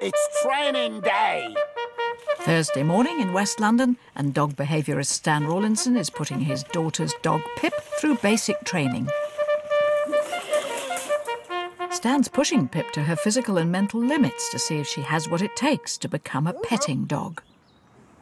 It's training day. Thursday morning in West London, and dog behaviourist Stan Rawlinson is putting his daughter's dog Pip through basic training. Stan's pushing Pip to her physical and mental limits to see if she has what it takes to become a petting dog.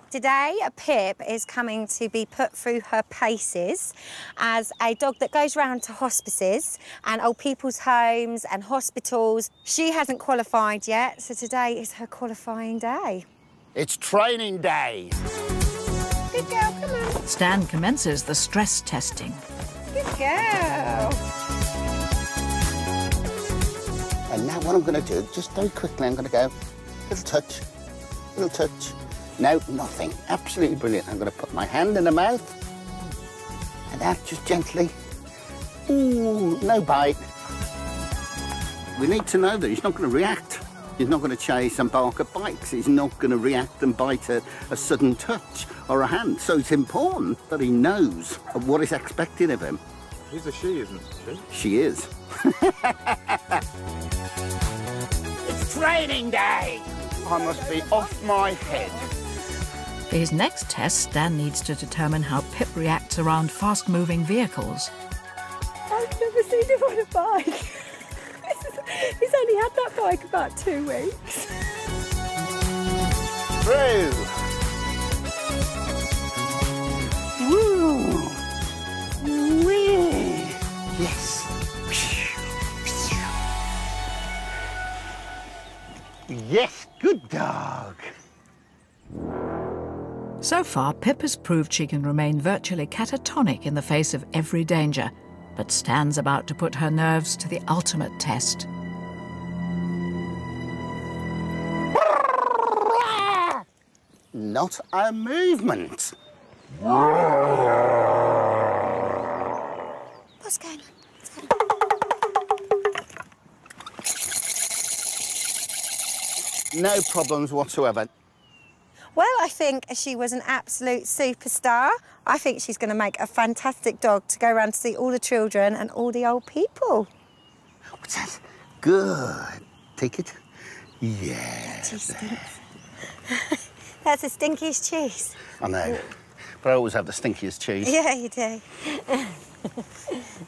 Today, Pip is coming to be put through her paces as a dog that goes round to hospices and old people's homes and hospitals. She hasn't qualified yet, so today is her qualifying day. It's training day. Good girl, come on. Stan commences the stress testing. Good girl. And now what I'm going to do, just very quickly, I'm going to go, little touch, little touch. No, nothing. Absolutely brilliant. I'm going to put my hand in the mouth. And that, just gently. Ooh, no bite. We need to know that he's not going to react. He's not going to chase and bark at bites. He's not going to react and bite at a sudden touch or a hand. So it's important that he knows what is expected of him. She's a she, isn't she? She is. it's training day. I must be off my head. For his next test, Stan needs to determine how Pip reacts around fast-moving vehicles. I've never seen him on a bike. He's only had that bike about two weeks. Through. Woo. Wee. Yes. Yes, good dog. So far, Pip has proved she can remain virtually catatonic in the face of every danger, but Stan's about to put her nerves to the ultimate test. Not a movement. What's going on? No problems whatsoever. Well, I think she was an absolute superstar. I think she's going to make a fantastic dog to go around to see all the children and all the old people. What's that? Good. Take it. Yeah. That's the stinkiest cheese. I know. But I always have the stinkiest cheese. Yeah, you do.